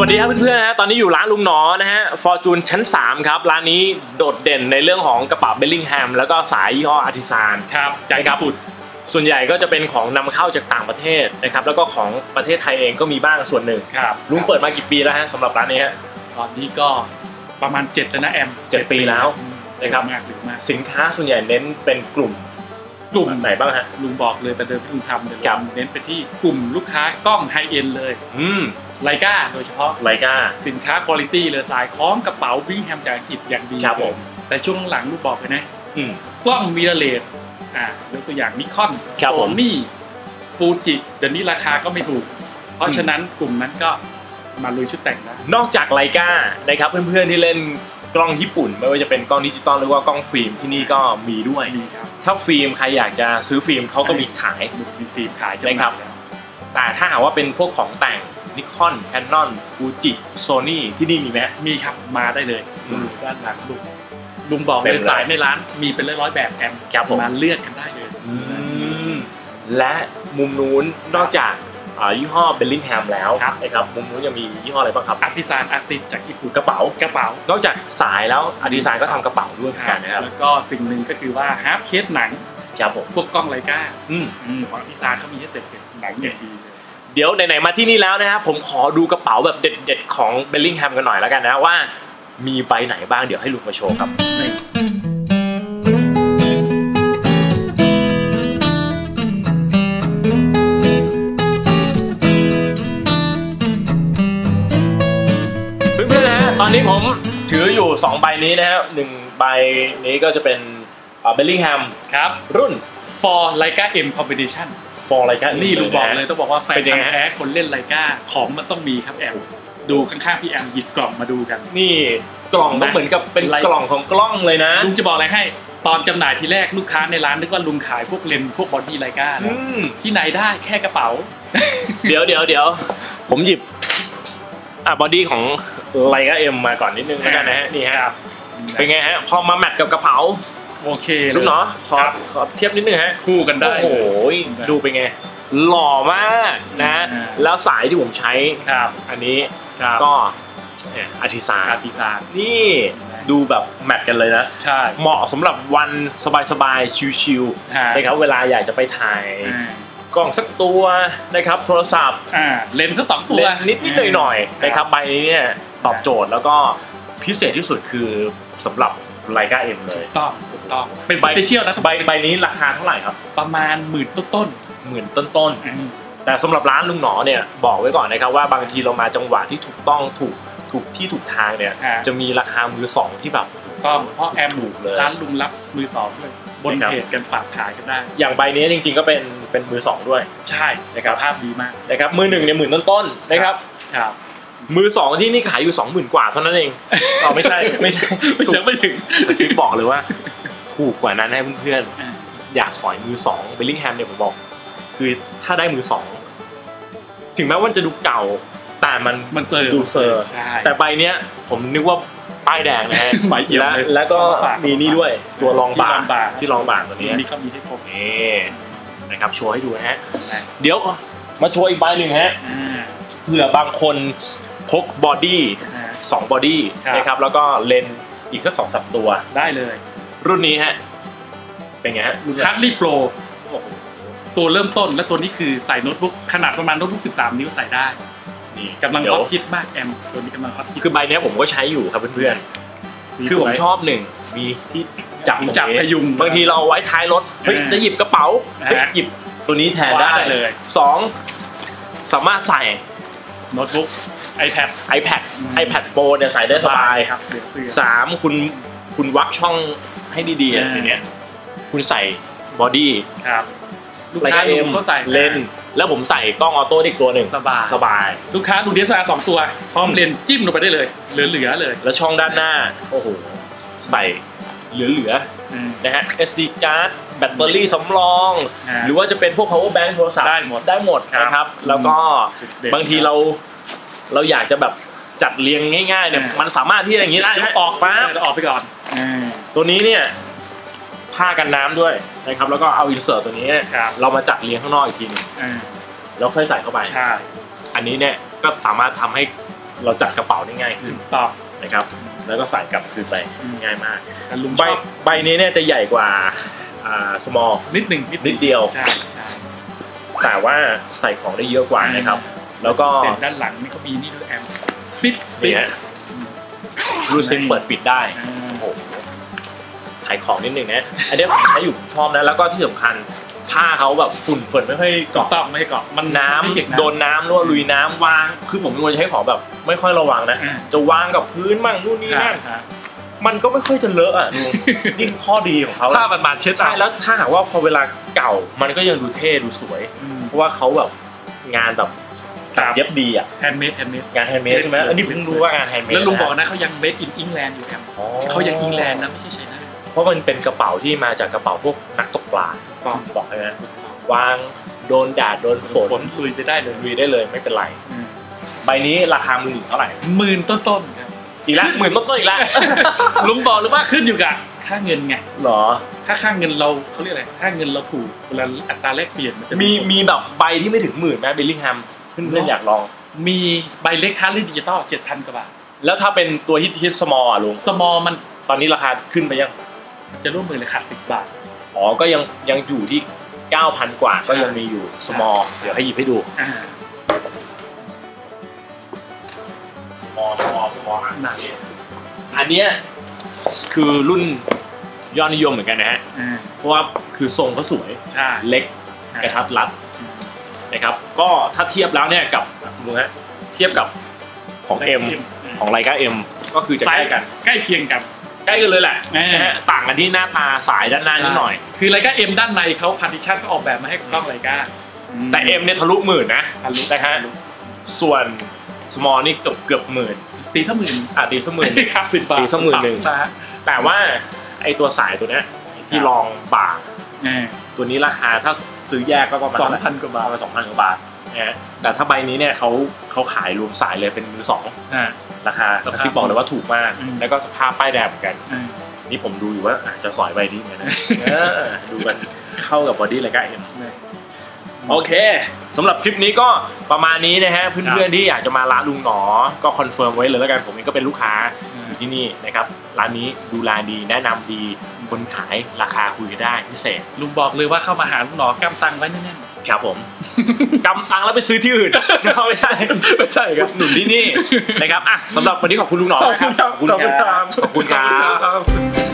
วัสดีครับเพื่อนๆนะฮะตอนนี้อยู่ร้านลุงหนอนะฮะฟอร์จูนชั้น 3 ครับ ร้านนี้โดดเด่นในเรื่องของกระเป๋าเบลลิงแฮมแล้วก็สายยี่ห้ออาร์ติซานครับจากนะครับญี่ปุ่นส่วนใหญ่ก็จะเป็นของนำเข้าจากต่างประเทศนะครับแล้วก็ของประเทศไทยเองก็มีบ้างส่วนหนึ่งครับลุงเปิดมากี่ปีแล้วฮะสำหรับร้านนี้ฮะตอนนี้ก็ประมาณ7แล้วนะแอมเจ็ดปีแล้วนะนะคครัรับบมากหรือมากสินค้าส่วนใหญ่เน้นเป็นกลุ่มกลุ่มไหนบ้างฮะลุงบอกเลยแต่เดิมที่ลุงทำเดี๋ยวครับเน้นไปที่กลุ่มลูกค้ากล้องไฮเอ็นเลย อืม Leica โดยเฉพาะ Leica สินค้าคุณภาพเลยสายคล้องกระเป๋า Billingham จากอังกฤษอย่างดีครับผมแต่ช่วงหลังลุงบอกเลยนะอืมกล้อง mirrorless อ่ายกตัวอย่าง Nikon ครับผม Sony Fuji เดี๋ยวนี้ราคาก็ไม่ถูก เพราะฉะนั้นกลุ่มนั้นก็มาลุยชุดแต่งได้นอกจาก Leica นะครับเพื่อนๆที่เล่นกล้องญี่ปุ่น ไม่ว่าจะเป็นกล้องดิจิตอลหรือว่ากล้องฟิล์มที่นี่ก็มีด้วยมีครับถ้าฟิล์มใครอยากจะซื้อฟิล์มเขาก็มีขายมีฟิล์มขายจำหนะครัน่าบยแล้วแต่ถ้าหากว่าเป็นพวกของแต่ง นิคอนแคนนอนฟูจิโซนี่ที่นี่มีไหมมีครับมาได้เลยอืมด้านหลังลุงลุงบอกเต็เลมยเลยสายในร้านมีเป็นร้อยๆแบบแอมครับผมมาเลือกกันได้เลยและมุมนู้นนอกจากอ่ายี่ห้อเบลลิงแฮมแล้วครับนะครับมุมนู้นยังมียี่ห้ออะไรบ้างครับอาร์ติซานอาร์ติสจากญี่ปุ่นกระเป๋ากระเป๋านอกจากสายแล้วอดีไซน์ก็ทำกระเป๋าด้วยเหมือนกันนะครับแล้วก็สิ่งหนึ่งก็คือว่าฮาร์ปเคสหนัง ครับผมพวกกล้องไลกาอืมอืมของอาร์ติซานเขามีให้เสร็จเป็นหนังอย่างดีเลยเดี๋ยวไหนๆมาที่นี่แล้วนะครับผมขอดูกระเป๋าแบบเด็ดๆของเบลลิงแฮมกันหน่อยแล้วกันนะว่า มีใบไหนบ้างเดี๋ยวให้ลุงมาโชว์ครับเพื่อนๆนะฮะตอนนี้ผมถืออยู่ 2 ใบนี้นะครับหนึ่งใบนี้ก็จะเป็น เบลลิงแฮมครับ รุ่น for Leica M Competition for อะไรกันนี่ลุงบอกเลยต้องบอกว่าแฟนเป็นยังพันไงธุ์แท้คนเล่นไลกาของมันต้องมีครับแอมดูข้างๆพี่แอมหยิบกล่องมาดูกัน นี่กล่องก็เหมือนกับเป็นไลกล่องของกล้องเลยนะลุงจะบอกอะไรให้ตอนจำหน่ายทีแรกลูกค้าในร้านนึกว่าลุงขายพวกเลนส์พวกบอดี้ไลกาอืมที่ไหนได้แค่กระเป๋า เดี๋ยวเดี๋ยวเดี๋ยวผมหยิบอะ body ของ Leica M มาก่อนนิดนึงแล้วกันนะฮะนี่ฮะเป็นไงฮะพอมา match กับกระเป๋า โอเคลูกเนาะขอครับ ขอเทียบนิดนึงฮะคู่กันได้โอ้โหเลย ดูเป็นไง หล่อมากนะ อ่า แล้วสายที่ผมใช้ครับอันนี้ครับก็ Artisan Artisan นี่ดูแบบ match กันเลยนะ ใช่เหมาะสำหรับวันสบายๆ chill ๆฮะนะครับเวลาอยากจะไปถ่ายอ่ากล้องสักตัวนะครับโทรศัพท์อ่าเลนส์ทั้งสองตัว เล่นนิดนิดหน่อยหน่อยๆนะครับใบนี้เนี่ยตอบโจทย์แล้วก็พิเศษที่สุดคือสำหรับไลกาเอ็มเลยถูกต้องถูก ต้องเป็นสใบเปเชียลนะใบใบนี้ราคาเท่าไหร่ครับ ประมาณหมื่นต้นหมื่นต้นๆอืมๆแต่สำหรับร้านลุงหนอเนี่ยบอกไว้ก่อนนะครับว่าบางทีเรามาจังหวะที่ถูกต้องถูกถูกที่ถูกทางเนี่ยฮะจะมีราคามือสองที่แบบถูกต้องเพราะแอมถูกเลยร้านลุงรับมือสองด้วยนะครับบนเพจกันฝากขายกันได้ อย่างใบนี้จริงๆก็เป็นเป็นมือสองด้วย ใช่นะครับสภาพดีมากนะครับมือหนึ่งเนี่ยหมื่นต้นๆนะครับครับมือสองที่นี่ขายอยู่สองหมื่นกว่าเท่านั้นเองอ๋อไม่ใช่ไม่ใช่ไม่เชิงไม่ถึงกระซิบบอกเลยว่า ถูกกว่านั้นให้เพื่อนอ่าๆอยากสอยมือสอง Billingham เนี่ยผมบอก คือถ้าได้มือสองถึงแม้ว่ามันจะดูเก่า แต่มันมันเซอร์ดูเซอร์ใช่แต่ใบเนี้ยผมนึกว่าป้ายแดงนะฮะใหม่เอี่ยมและเลยแล้วก็มีนี่ด้วยตัวรองบ่าที่รองบ่าที่รองบ่าตัวนี้นี่เขามีให้ครบนี่นะครับโชว์ให้ดูนะฮะเดี๋ยวมาโชว์อีกใบหนึ่งฮะอ่าเผื่อบางคนพก body อ่าสอง body ครับนะครับแล้วก็เลนส์อีกสักสองสามตัวได้เลย รุ่นนี้ฮะ เป็นไงฮะรุ่น Hadley Pro โอ้โหตัวเริ่มต้นและตัวนี้คือใส่โน้ตบุ๊กขนาดประมาณโน้ตบุ๊ก 13 นิ้วใส่ได้ นี่กำลังเดี๋ฮยอวตฮิตมากแอมตัวนี้กำลังฮอตฮิตคือใบเนี้ยผมก็ใช้อยู่ครับเพื่อนสีๆคือผมสวยชอบหนึ่งมีที่จับจับตรงนี้พยุงบางทีเราเอาไว้ท้ายรถเฮ้ยอ่าจะหยิบกระเป๋าเฮ้ยอ่าหยิบตัวนี้แทนวาได้งได้เลยสองสามารถใส่โน้ตบุ๊ก iPad iPad อืม iPad Pro เนี่ยใส่ได้สบายครับเหลือเฟือสามคุณคุณวักช่อง ให้ดีๆอะอ่าทีเนี้ยคุณใส่บอดี้ครับลูกไลค้าท์เอ็ลุมงเขาใส่เลนส์แล้วผมใส่กล้องออโต้อีกตัวหนึ่งสบายสบาย ลูกค้าดูเดียสอาสองตัวพร้อมเลนส์จิ้มลงไปได้เลย เหลือๆเลย แล้วช่องด้านหน้า โอ้โห ใส่เหลืออืมๆนะฮะ SD card แบตเตอรี่สำรองอ่าหรือว่าจะเป็นพวก power bank โทรศัพท์ได้หมดได้หมดครับนะครับ แล้วก็เด็ดๆบางทีเราเราอยากจะแบบจัดเรียงง่ายๆเนี่ยอ่ามัมันสามารถที่จะอย่างนี้ได้ยกนะออกฟ้าเออออกไปก่อนอ่า ตัวนี้เนี่ยผ้ากันน้ำด้วยนะครับแล้วก็เอาอินเสิร์ตตัวนี้เนี่ยครับเรามาจัดเรียงข้างนอกอีกทีหนึงอ่าแล้วค่อยใส่เข้าไปใช่อันนี้เนี่ยก็สามารถทำให้เราจัดกระเป๋าได้ง่ายขึ้นถูกต้องนะครับ แล้วก็ใส่กลับคืนไปอืมง่ายมากแต่ลุงใบชอบใบนี้เนี่ยจะใหญ่กว่าอ่า small นิดหนึ่งนิดเดียวใช่ใช่แต่ว่าใส่ของได้เยอะกว่านะครับ แล้วก็เด่นด้านหลังนี่เขามีนี่ด้วยแอมซิปซิปเนี่ยรูดซิปเปิดปิดได้อ่าโอ้โหขายของนิดนึงนะอันเนี้ยผมใช้อยู่ผมชอบนะแล้วก็ที่สำคัญผ้าเขาแบบฝุ่นฝนไม่ค่อยเกาะเกาะต้องไม่ให้เกาะมันน้ำไม่เปียกโดนน้ำรั่วลุยน้ำวางคือผมเป็นคนใช้ของแบบ ไม่ค่อยระวังนะอ่าจะวางกับพื้นมั่งนู่นนี่อ่านั่นอ่ามันก็ไม่ค่อยจะเลอะอะลุงนี่คือข้อดีของเขาผ้าบานๆเช็ดใช่แล้วถ้าหากว่าพอเวลาเก่ามันก็ยังดูเท่ดูสวยอืมเพราะว่าเขาแบบงานแบบครับเย็บดีอะ handmade handmade งาน handmade ใช่ไหมอันนี้เพิ่งรู้ว่างาน handmade แล้วลุงบอกนะเขายัง made in England อยู่แอมอ๋อเขายัง England นะไม่ใช่ China เพราะมันเป็นกระเป๋าที่มาจากกระเป๋าพวกนักตกปลาต้องบอกใช่ไหมวางโดนแดดโดนฝฝนนลุยไปได้เลยลุยได้เลยไม่เป็นไรอืมใบนี้ราคามือหนึ่งเท่าไหร่หมื่นต้นๆครับอีกแล้วหมื่นต้นๆอีกแล้วลุงบอกเลยว่าขึ้นอยู่กับค่าเงินไงหรอ ถ้าค่าเงินเราเขาเรียกอะไรค่าเงินเราถูกเวลาอัตราแลกเปลี่ยนมันจะมีมีแบบใบที่ไม่ถึงหมื่นไหม Billinghamเพื่อนๆอยากลอง มีใบเล็กค่าเล่นดิจิตอลเจ็ดพันกว่าบาทแล้วถ้าเป็นตัวฮิตฮิตสมอลอะลุงสมอลมันตอนนี้ราคาขึ้นไปยัง จะร่วมมือเลยขาดสิบบาท อ๋อ ก็ยังยังอยู่ที่ 9,000 กว่าใช่ก็ยังมีอยู่ small ใช่เดี๋ยวให้หยิบให้ดูอ่า small small small อะหนักอันเนี้ยคือรุ่นยอดนิยมเหมือนกันนะฮะอ่าเพราะว่าคือทรงเขาสวยใช่เล็กกระทัดรัดนะครับ ก็ถ้าเทียบแล้วเนี่ยกับดูฮะเทียบกับของ M ของไลกา M ก็คือจะไซใกล้กัน ใกล้เคียงกัน ใกล้กันเลยแหละอ่านะฮะต่างกันที่หน้าตาสายด้านหน้านิดหน่อย คือ Leica M ด้านในเขา partition เขาออกแบบมาให้กับกล้อง Leica แต่ M เนี่ยทะลุหมื่นนะทะลุนะฮะส่วน small นี่เกือบเกือบหมื่นตีสักหมื่นอะตีสักหมื่นค่าสิบบาทตีสักหมื่นหนึ่งนะฮะแต่ว่าไอตัวสายตัวเนี้ยที่ครับรองบ่าอ่าตัวนี้ราคาถ้าซื้อแยกก็ประมาณสองพันกว่าบาทประมาณสองพันกว่าบาท นะฮะแต่ถ้าใบนี้เนี่ยเขาเขาขายรวมสายเลยเป็นมือสองอ่าราคาสภาพกระซิบบอกเลยว่าถูกมากอืมแล้วก็สภาพป้ายแดงเหมือนกันอ่านี่ผมดูอยู่ว่าอาจจะสอยใบนี้เหมือนกันนะเออดูกันเข้ากับ body Leica M เนี่ยโอเคสำหรับคลิปนี้ก็ประมาณนี้นะฮะเพื่อนๆที่อยากจะมาร้านลุงหนอ ก็ confirm ไว้เลยแล้วกันผมเองก็เป็นลูกค้าอยู่ที่นี่นะครับร้านนี้ดูแลดีแนะนำดีคนขายราคาคุยกันได้พิเศษลุงบอกเลยว่าเข้ามาหาลุงหนอกำตังค์ไว้แน่น ครับผมกำตังค์แล้วไปซื้อที่อื่นไม่ใช่ๆไม่ใช่ครับอุดหนุนที่นี่นะครับอะสำหรับวันนี้ขอบคุณลุงหนอขอบคุณครับนะครับขอบคุณครับขอบคุณครับขอบคุณครับ